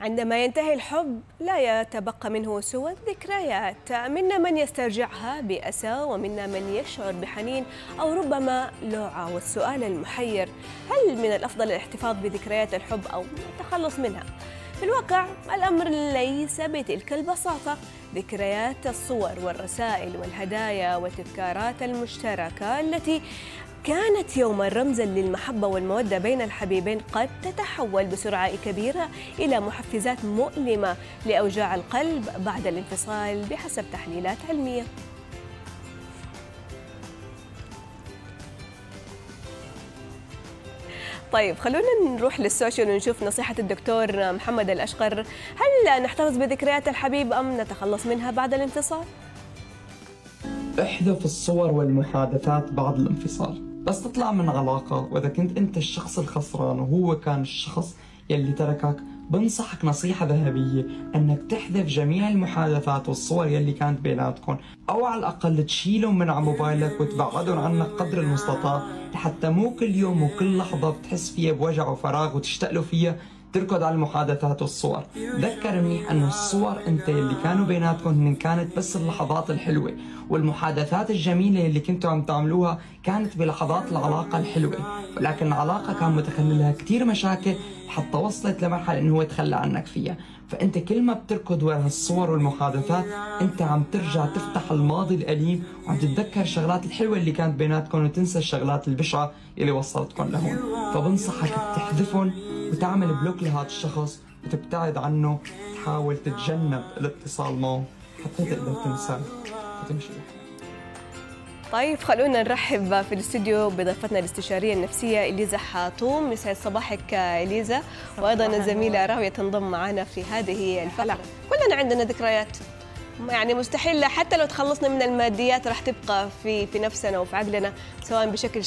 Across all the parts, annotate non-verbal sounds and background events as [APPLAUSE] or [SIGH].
عندما ينتهي الحب لا يتبقى منه سوى الذكريات منا من يسترجعها بأسى ومنا من يشعر بحنين أو ربما لوعة والسؤال المحير هل من الأفضل الاحتفاظ بذكريات الحب أو التخلص منها؟ في الواقع الأمر ليس بتلك البساطة. ذكريات الصور والرسائل والهدايا والتذكارات المشتركة التي كانت يوما رمزا للمحبة والمودة بين الحبيبين قد تتحول بسرعة كبيرة إلى محفزات مؤلمة لأوجاع القلب بعد الانفصال بحسب تحليلات علمية. طيب خلونا نروح للسوشيال ونشوف نصيحة الدكتور محمد الأشقر هل نحتفظ بذكريات الحبيب أم نتخلص منها بعد الانفصال؟ احذف الصور والمحادثات بعد الانفصال بس تطلع من علاقة وإذا كنت أنت الشخص الخسران وهو كان الشخص يلي تركك بنصحك نصيحة ذهبية أنك تحذف جميع المحادثات والصور يلي كانت بيناتكم أو على الأقل تشيلهم من على موبايلك وتبعدهم عنك قدر المستطاع لحتى مو كل يوم وكل لحظة بتحس فيها بوجع وفراغ وتشتاق له فيها. تركض على المحادثات والصور. ذكر منيح انه الصور أنت اللي كانوا بيناتكم هن كانت بس اللحظات الحلوة والمحادثات الجميلة اللي كنتوا عم تعملوها كانت بلحظات العلاقة الحلوة. ولكن العلاقة كان متخللها كثير مشاكل حتى وصلت لمرحلة إنه هو تخلى عنك فيها. فأنت كل ما بتركض ورا هالصور والمحادثات أنت عم ترجع تفتح الماضي الأليم وعم تتذكر الشغلات الحلوة اللي كانت بيناتكم وتنسى الشغلات البشعة اللي وصلتكم لهون. فبنصحك تحذفهم وتعمل بلوك لهذا الشخص وتبتعد عنه تحاول تتجنب الاتصال معه حتى تقدر تنساه. وتمشي طيب خلونا نرحب في الاستوديو بضيفتنا الاستشارية النفسية إليزا حاطوم يسعد صباحك إليزا. وأيضا الزميلة راوية تنضم معنا في هذه الفقرة. كلنا عندنا ذكريات. يعني مستحيل حتى لو تخلصنا من الماديات راح تبقى في في نفسنا وفي عقلنا سواء بشكل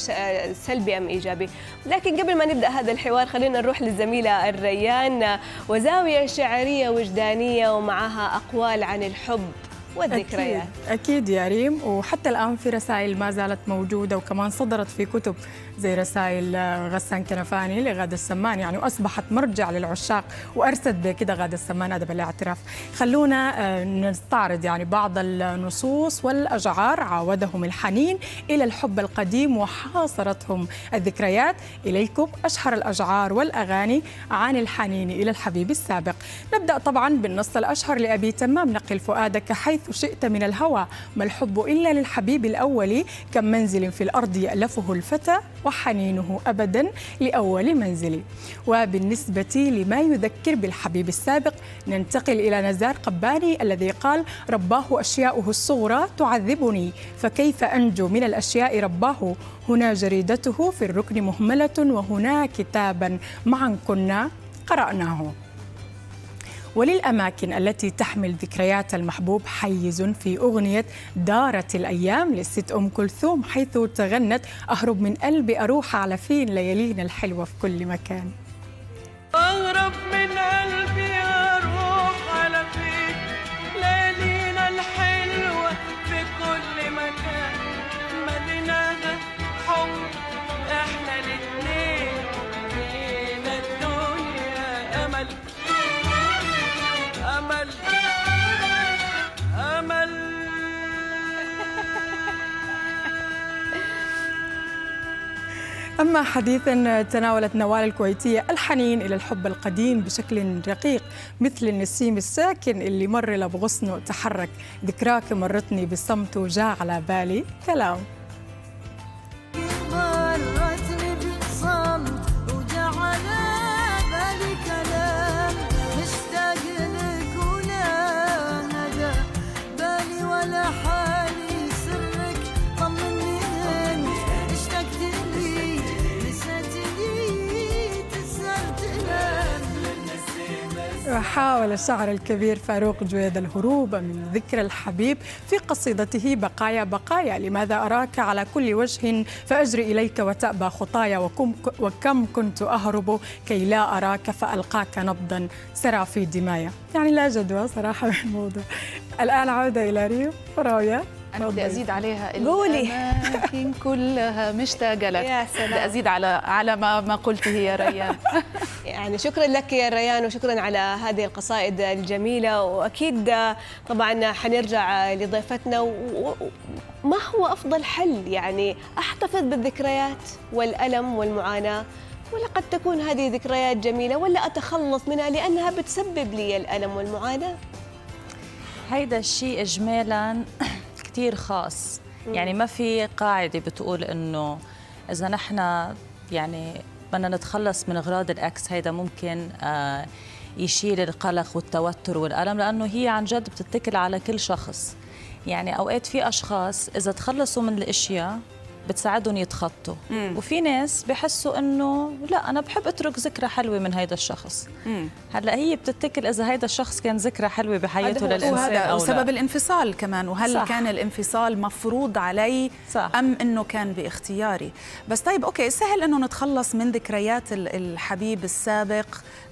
سلبي أم إيجابي. لكن قبل ما نبدأ هذا الحوار خلينا نروح للزميلة الريان وزاوية شعرية وجدانية ومعها أقوال عن الحب. والذكريات. أكيد, أكيد يا ريم. وحتى الآن في رسائل ما زالت موجودة وكمان صدرت في كتب زي رسائل غسان كنفاني لغادة السمان. يعني وأصبحت مرجع للعشاق وأرست بكده غادة السمان أدب الاعتراف خلونا نستعرض يعني بعض النصوص والأشعار عاودهم الحنين إلى الحب القديم وحاصرتهم الذكريات. إليكم أشهر الأشعار والأغاني عن الحنين إلى الحبيب السابق. نبدأ طبعا بالنص الأشهر لأبي تمام. نقل فؤادك حيث شئت من الهوى ما الحب إلا للحبيب الأول؟ كم منزل في الأرض يألفه الفتى وحنينه أبدا لأول منزل؟ وبالنسبة لما يذكر بالحبيب السابق ننتقل إلى نزار قباني الذي قال رباه أشياؤه الصغرى تعذبني فكيف أنجو من الأشياء رباه؟ هنا جريدته في الركن مهملة وهنا كتابا معا كنا قرأناه. وللأماكن التي تحمل ذكريات المحبوب حيز في أغنية دارت الأيام للست أم كلثوم حيث تغنت أهرب من قلبي أروح على فين؟ ليالينا الحلوة في كل مكان. أهرب أما حديثا تناولت نوال الكويتية الحنين إلى الحب القديم بشكل رقيق مثل النسيم الساكن اللي مر لبغصنه تحرك. ذكراك مرتني بالصمت وجاء على بالي. كلام. وحاول الشاعر الكبير فاروق جويد الهروب من ذكر الحبيب في قصيدته بقايا بقايا لماذا أراك على كل وجه؟ فأجري إليك وتأبى خطايا وكم, كنت أهرب كي لا أراك فألقاك نبضا سرى في دمايا يعني لا جدوى صراحة من الموضوع الآن عودة إلى ريم وراوية أنا بدي أزيد عليها قولي. الأماكن [LAUGHS] كلها مشتاقة لك. يا سلام. بدي أزيد على على ما ما قلته يا ريان. [LAUGHS] يعني شكرا لك يا ريان وشكرا على هذه القصائد الجميلة. وأكيد آه، طبعا حنرجع لضيفتنا. و- وما هو أفضل حل؟ يعني أحتفظ بالذكريات والألم والمعاناة ولا قد تكون هذه ذكريات جميلة ولا أتخلص منها لأنها بتسبب لي الألم والمعاناة؟ هيدا الشيء اجمالا كتير خاص. يعني ما في قاعدة بتقول إنه إذا نحن يعني بدنا نتخلص من أغراض الإكس هيدا ممكن آه، يشيل القلق والتوتر والألم لأنه هي عن جد بتتكل على كل شخص. يعني أوقات في أشخاص إذا تخلصوا من الأشياء بتساعدهم يتخطوا وفي ناس بحسوا إنه لا أنا بحب أترك ذكرى حلوة من هيدا الشخص هلأ هي بتتكل إذا هيدا الشخص كان ذكرى حلوة بحياته. للإنسان وهذا أو وسبب لا. الانفصال كمان وهل صح. كان الانفصال مفروض علي صح. أم إنه كان باختياري بس طيب okay سهل إنه نتخلص من ذكريات ال- الحبيب السابق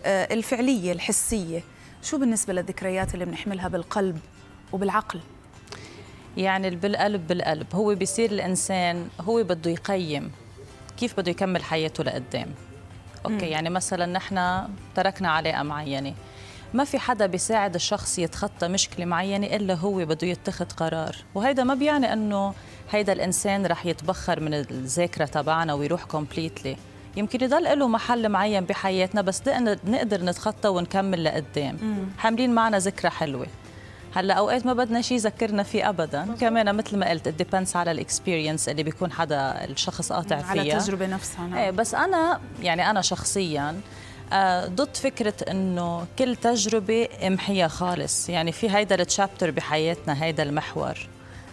آه، الفعلية الحسية شو بالنسبة للذكريات اللي بنحملها بالقلب وبالعقل يعني بالقلب بالقلب. هو بيصير الإنسان هو بده يقيم كيف بده يكمل حياته لقدام. okay يعني مثلا نحن تركنا علاقة معينة ما في حدا بيساعد الشخص يتخطى مشكلة معينة إلا هو بده يتخذ قرار. وهيدا ما بيعني إنه هيدا الإنسان رح يتبخر من الذاكرة تبعنا ويروح completely يمكن يضل له محل معين بحياتنا بس نقدر نتخطى ونكمل لقدام. حاملين معنا ذكرى حلوة. هلا أوقات ما بدنا شيء يذكرنا فيه ابدا. كمان مثل ما قلت depends على ال experience اللي بيكون حدا الشخص قاطع فيها. على التجربة نفسها نعم. إيه بس أنا يعني أنا شخصيا آه، ضد فكرة إنه كل تجربة امحيها خالص. يعني في هيدا ال chapter بحياتنا هيدا المحور.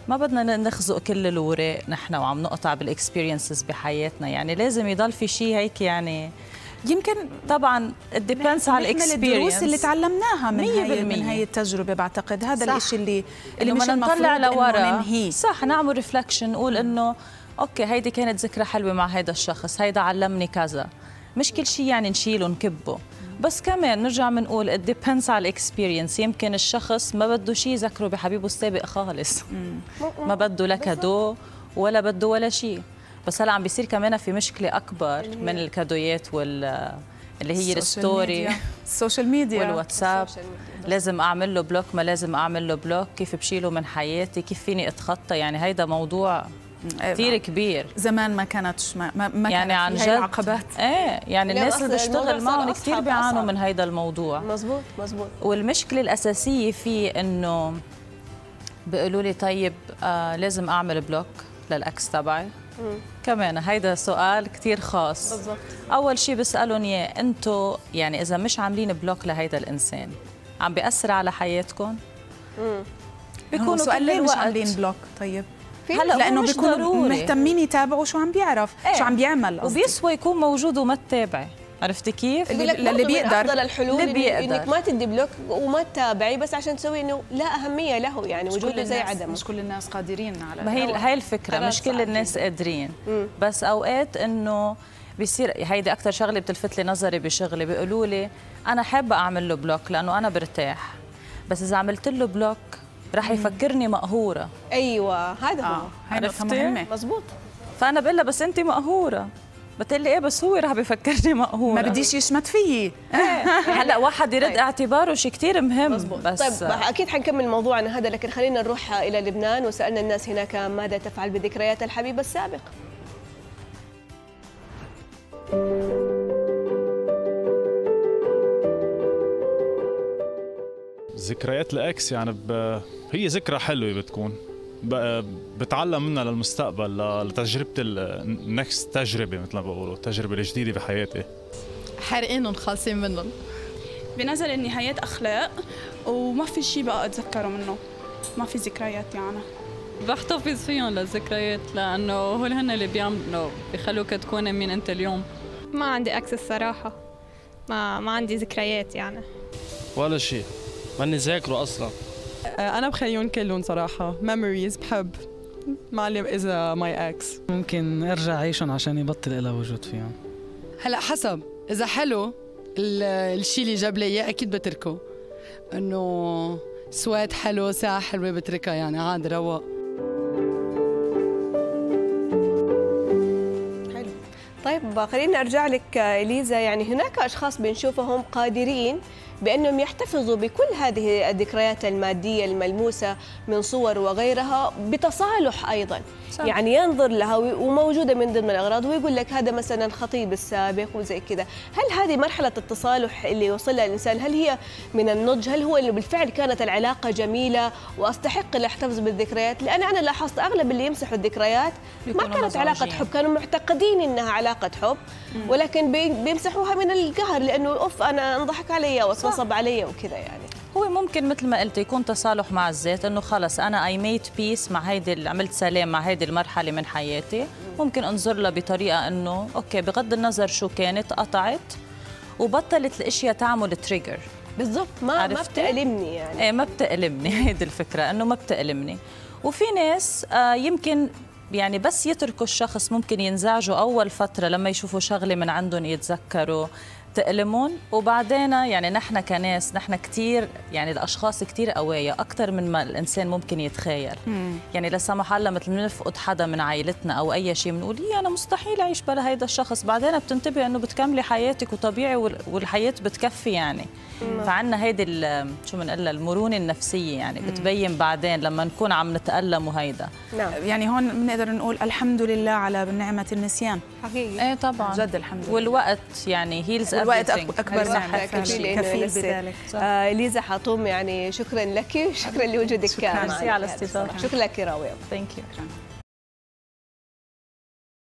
ما بدنا نخزق كل الوراق نحن وعم نقطع بال experiences بحياتنا. يعني لازم يضل في شيء هيك يعني يمكن طبعا it depends على نحمل الدروس ال experience اللي تعلمناها من هي من. هي التجربة بعتقد. هذا. الشيء اللي اللي مش نطلع لورا. صح نعمل reflection نقول إنه okay هيدي كانت ذكرى حلوة مع هيدا الشخص هيدا علمني كذا. مش كل شيء يعني نشيله ونكبه. بس كمان نرجع بنقول depends على ال experience يمكن الشخص ما بده شيء يذكره بحبيبه السابق خالص. ما بده لا cadeau ولا بده ولا شيء بس هلا عم بيصير كمان في مشكلة أكبر من الكادويات وال اللي هي ال social ال story media. ال social media والواتساب. لازم أعمل له block ما لازم أعمل له block كيف بشيله من حياتي؟ كيف فيني أتخطى؟ يعني هيدا موضوع إيه، كثير كبير. زمان ما كانتش ما, ما, يعني كانت عن جد. هاي العقبات. إيه يعني الناس اللي بشتغل معهم كثير بيعانوا. من هيدا الموضوع. مزبوط مزبوط والمشكلة الأساسية فيه إنه بيقولوا لي طيب آه لازم أعمل block لل ex تبعي. كمان هيدا سؤال كتير خاص. بالضبط. أول شيء بسألهم إياه أنتم يعني إذا مش عاملين block لهيدا الإنسان عم بيأثر على حياتكم؟ بيكونوا سؤال ليه مش عاملين block؟ طيب. هلا لأنه بيكونوا. مهتمين يتابعوا شو عم بيعرف إيه. شو عم بيعمل قصدي. وبيسوى يكون موجود وما تتابعي عرفتي كيف؟ اللي- بيقدر. افضل الحلول اللي بيقدر. انك ما تدي block وما تتابعي بس عشان تسوي إنه لا أهمية له يعني وجوده زي عدمه. مش كل الناس قادرين على ما هي هاي الفكرة مش كل الناس قادرين. بس أوقات إنه بيصير هيدي أكثر شغلة بتلفت لي نظري بشغلي بيقولوا لي أنا حابة أعمل له block لأنه أنا برتاح. بس إذا عملت له block رح يفكرني مقهورة. أيوه هذا هو. آه هاي؟ مهمة. مزبوط فأنا بقول لها بس انت مقهورة. بتقول لي إيه؟ بس هو رح بفكرني مقهورة. ما بديش يشمت فيي. هلأ واحد يرد طيب. اعتباره شيء كثير مهم مزبوط بس طيب أكيد حنكمل موضوعنا هذا لكن خلينا نروح إلى لبنان وسألنا الناس هناك ماذا تفعل بذكريات الحبيب السابق. ذكريات ال ex يعني ب... هي ذكرى حلوة بتكون. بتعلم منها للمستقبل لتجربة ال next تجربة مثل ما بقولوا التجربة الجديدة بحياتي. حارقينهم خالصين منهم. بنظر اني حياة أخلاق وما في شيء بقى أتذكره منه. ما في ذكريات يعني. بحتفظ فيهم للذكريات لأنه هول هن اللي بيعملوا بيخلوك تكون مين أنت اليوم. ما عندي ex الصراحة ما ما عندي ذكريات يعني. ولا شيء ماني ذاكره أصلا. آه، أنا بخليهم كلهم صراحة. memories بحب. معلم اذا my ex ممكن أرجع أعيشهم عشان يبطل إلها وجود فيهم. هلا حسب. إذا حلو الشيء اللي جاب لي إياه أكيد بتركه. إنه سواد حلو ساعة حلوة بتركها يعني عادي حلو. طيب خلينا ارجع لك آه، إليزا. يعني هناك أشخاص بنشوفهم قادرين بأنهم يحتفظوا بكل هذه الذكريات المادية الملموسة من صور وغيرها بتصالح أيضا. صح. يعني ينظر لها وموجودة من ضمن الأغراض ويقول لك هذا مثلا خطيب السابق وزي كذا. هل هذه مرحلة التصالح اللي يوصلها الإنسان هل هي من النضج؟ هل هو اللي بالفعل كانت العلاقة جميلة وأستحق اللي احتفظ بالذكريات؟ لأن أنا لاحظت أغلب اللي يمسحوا الذكريات ما كانت علاقة مزعوجين. حب كانوا معتقدين إنها علاقة حب ولكن بي- بيمسحوها من القهر لأنه أوف أنا أنضحك علي واتنصب علي وكذا يعني. هو ممكن مثل ما قلت يكون تصالح مع الذات إنه خلص أنا I made peace مع هيدي عملت سلام مع هيدي المرحلة من حياتي. ممكن انظر لها بطريقة إنه okay بغض النظر شو كانت قطعت وبطلت الأشياء تعمل trigger بالضبط ما ما؟ بتألمني يعني. إيه ما بتألمني. [LAUGHS] هيدي الفكرة إنه ما بتألمني. وفي ناس آه يمكن يعني بس يتركوا الشخص ممكن ينزعجوا أول فترة لما يشوفوا شغلة من عندهم يتذكروا. تألمون. وبعدين يعني نحن كناس نحن كتير يعني الأشخاص كتير قوايا أكثر من ما الإنسان ممكن يتخيل. يعني لا سمح الله مثل نفقد حدا من عائلتنا أو أي شيء بنقول يا أنا مستحيل أعيش بلا هيدا الشخص. بعدين بتنتبه إنه بتكملي حياتك وطبيعي وال- والحياة بتكفي يعني. فعنا هيدي ال- شو بنقول المرونة النفسية يعني. بتبين بعدين لما نكون عم نتألم وهيدا. نعم. يعني هون بنقدر نقول الحمد لله على نعمة النسيان. حقيقي. إيه طبعا. جد الحمد لله. والوقت يعني heals والوقت أك- أكبر صح، كفيل. إنه كفيل. بذلك آه ليزا حطوم يعني شكرا لك [LAUGHS] وشكرا لوجودك شكراً. معنا على. الصباح. شكرا لك يا راوية thank you